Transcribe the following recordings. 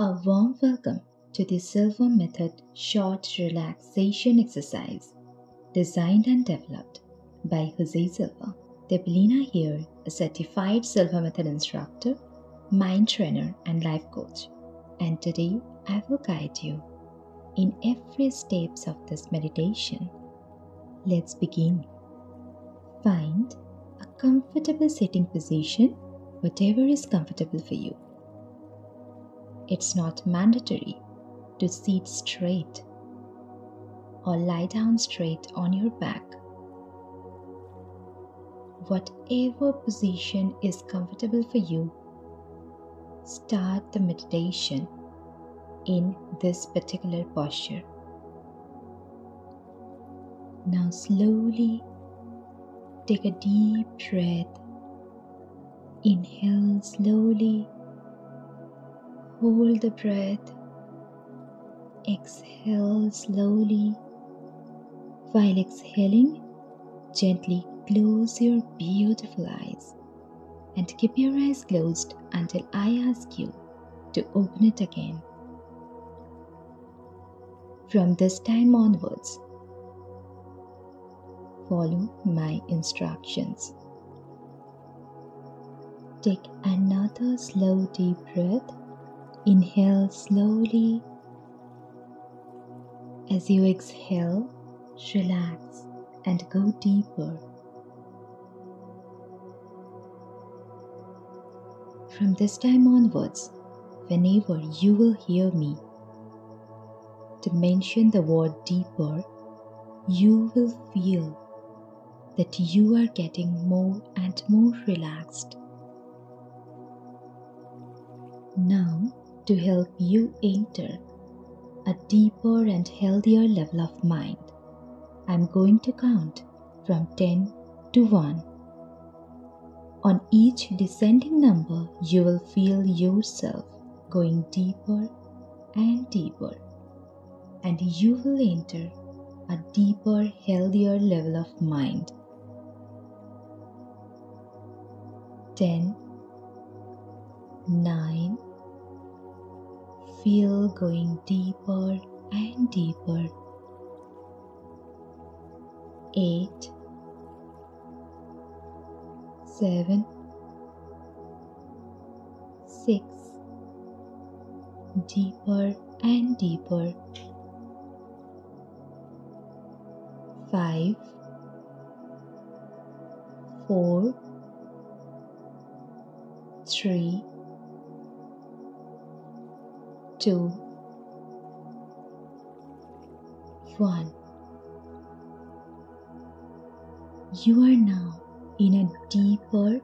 A warm welcome to the Silva Method short relaxation exercise designed and developed by Jose Silva. Debelina here, a certified Silva Method instructor, mind trainer, and life coach. And today I will guide you in every steps of this meditation. Let's begin. Find a comfortable sitting position, whatever is comfortable for you. It's not mandatory to sit straight or lie down straight on your back. Whatever position is comfortable for you, start the meditation in this particular posture. Now, slowly take a deep breath. Inhale slowly Hold the breath. Exhale slowly. While exhaling, gently close your beautiful eyes and keep your eyes closed until I ask you to open it again. From this time onwards, follow my instructions. Take another slow deep breath Inhale slowly. As you exhale, relax and go deeper. From this time onwards, whenever you will hear me to mention the word deeper, you will feel that you are getting more and more relaxed. Now, to help you enter a deeper and healthier level of mind. I'm going to count from 10 to 1. On each descending number, you will feel yourself going deeper and deeper, and you will enter a deeper, healthier level of mind. 10 9 feel going deeper and deeper. Eight, seven, six, deeper and deeper. Five, four, three two, one. You are now in a deeper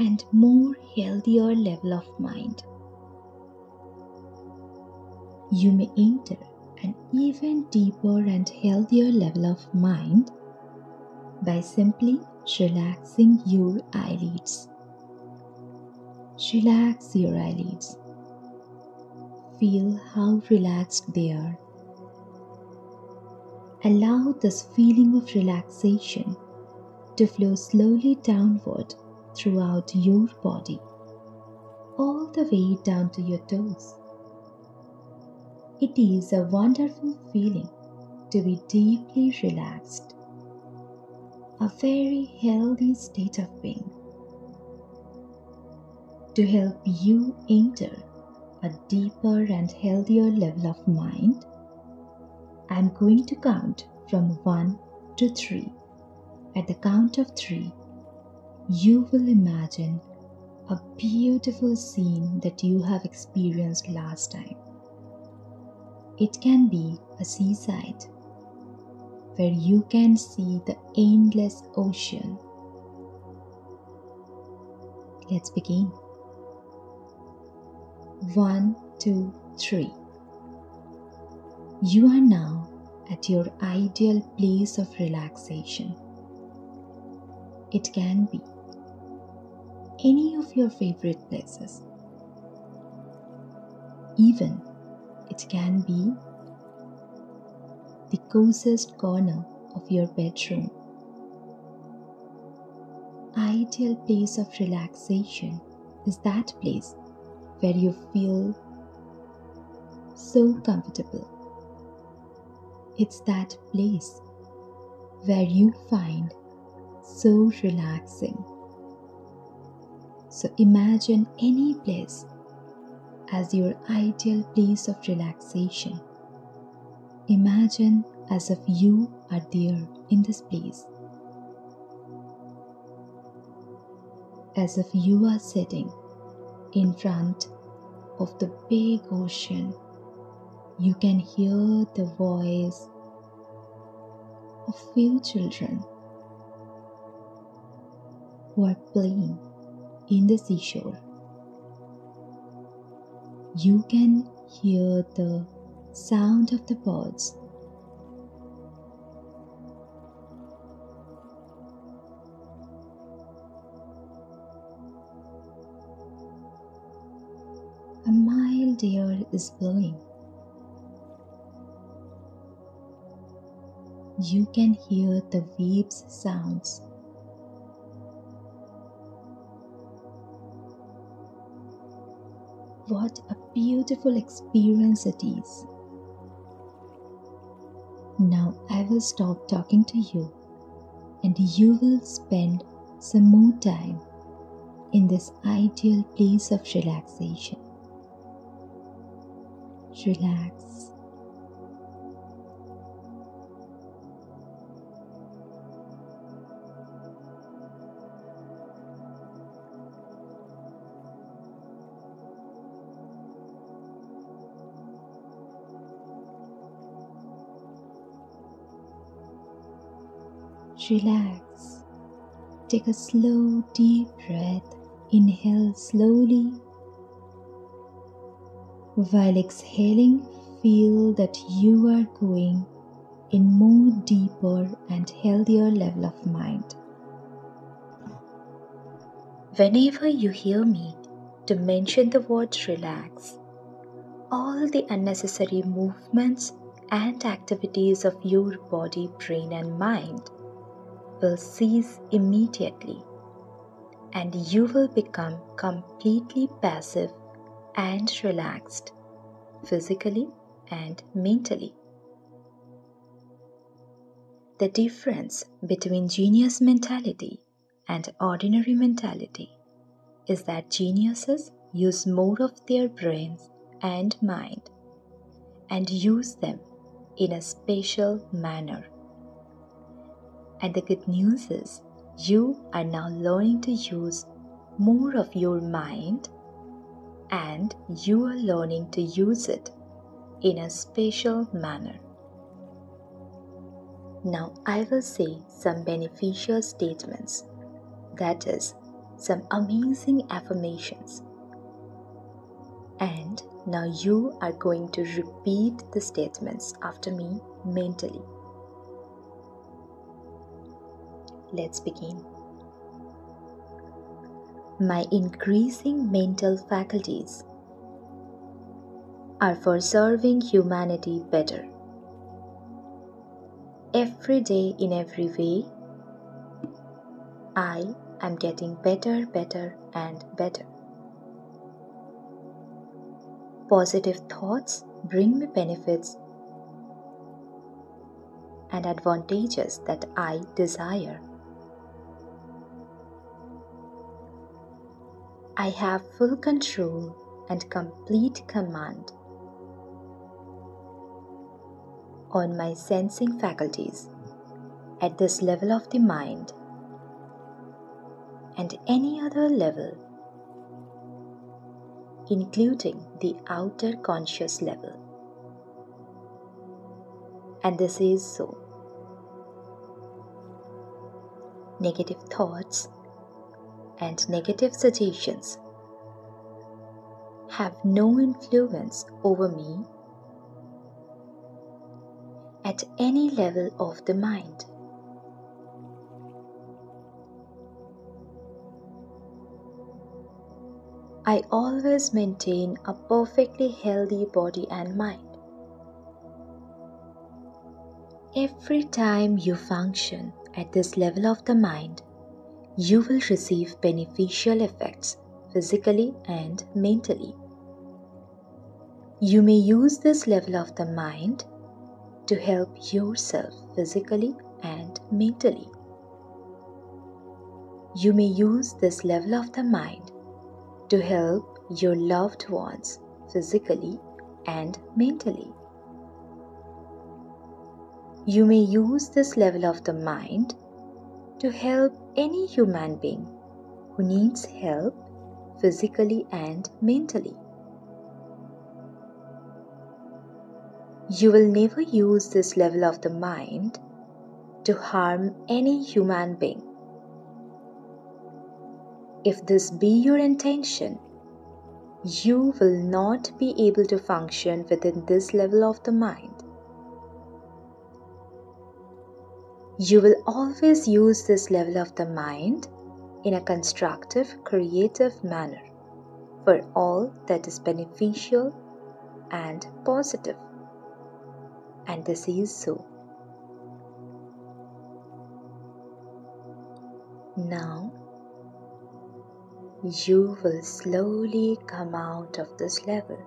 and more healthier level of mind. You may enter an even deeper and healthier level of mind by simply relaxing your eyelids. Relax your eyelids Feel how relaxed they are. Allow this feeling of relaxation to flow slowly downward throughout your body, all the way down to your toes. It is a wonderful feeling to be deeply relaxed, a very healthy state of being. To help you enter a deeper and healthier level of mind, I'm going to count from 1 to 3. At the count of 3, you will imagine a beautiful scene that you have experienced last time. It can be a seaside where you can see the endless ocean. Let's begin. One, two, three. You are now at your ideal place of relaxation. It can be any of your favorite places. Even it can be the coziest corner of your bedroom. Ideal place of relaxation is that place where you feel so comfortable. It's that place where you find so relaxing. So imagine any place as your ideal place of relaxation. Imagine as if you are there in this place. As if you are sitting in front of the big ocean. You can hear the voice of few children who are playing in the seashore. You can hear the sound of the birds. A mild air is blowing. You can hear the waves' sounds. What a beautiful experience it is. Now I will stop talking to you and you will spend some more time in this ideal place of relaxation. Relax. Relax. Take a slow, deep breath. Inhale slowly. While exhaling, feel that you are going in more deeper and healthier level of mind. Whenever you hear me to mention the word relax, all the unnecessary movements and activities of your body, brain, and mind will cease immediately and you will become completely passive and relaxed physically and mentally. The difference between genius mentality and ordinary mentality is that geniuses use more of their brains and mind and use them in a special manner and the good news is, you are now learning to use more of your mind and you are learning to use it in a special manner. Now, I will say some beneficial statements, that is, some amazing affirmations. And now you are going to repeat the statements after me mentally. Let's begin. My increasing mental faculties are for serving humanity better. Every day, in every way, I am getting better, better, and better. Positive thoughts bring me benefits and advantages that I desire. I have full control and complete command on my sensing faculties at this level of the mind and any other level, including the outer conscious level. And this is so. Negative thoughts and negative suggestions have no influence over me at any level of the mind. I always maintain a perfectly healthy body and mind. Every time you function at this level of the mind, you will receive beneficial effects physically and mentally. You may use this level of the mind to help yourself physically and mentally. You may use this level of the mind to help your loved ones physically and mentally. You may use this level of the mind to help any human being who needs help physically and mentally. You will never use this level of the mind to harm any human being. If this be your intention, you will not be able to function within this level of the mind. You will always use this level of the mind in a constructive, creative manner for all that is beneficial and positive. And this is so. Now, you will slowly come out of this level.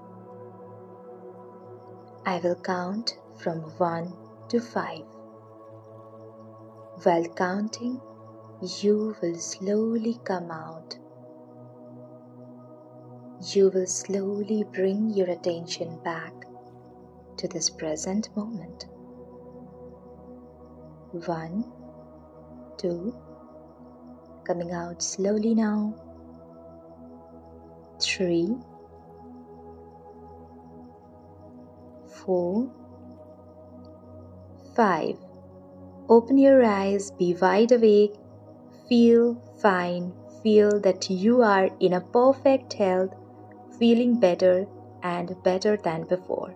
I will count from 1 to 5. While counting, you will slowly come out. You will slowly bring your attention back to this present moment. One, two, coming out slowly now. Three, four, five. Open your eyes, be wide awake, feel fine, feel that you are in a perfect health, feeling better and better than before.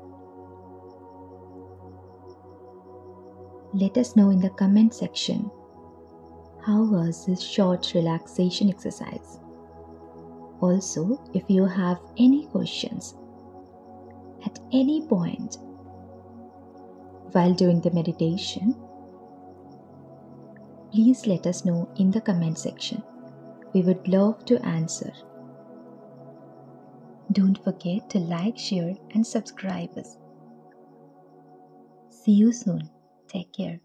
Let us know in the comment section how was this short relaxation exercise. Also, if you have any questions at any point while doing the meditation, please let us know in the comment section. We would love to answer. Don't forget to like, share, and subscribe us. See you soon. Take care.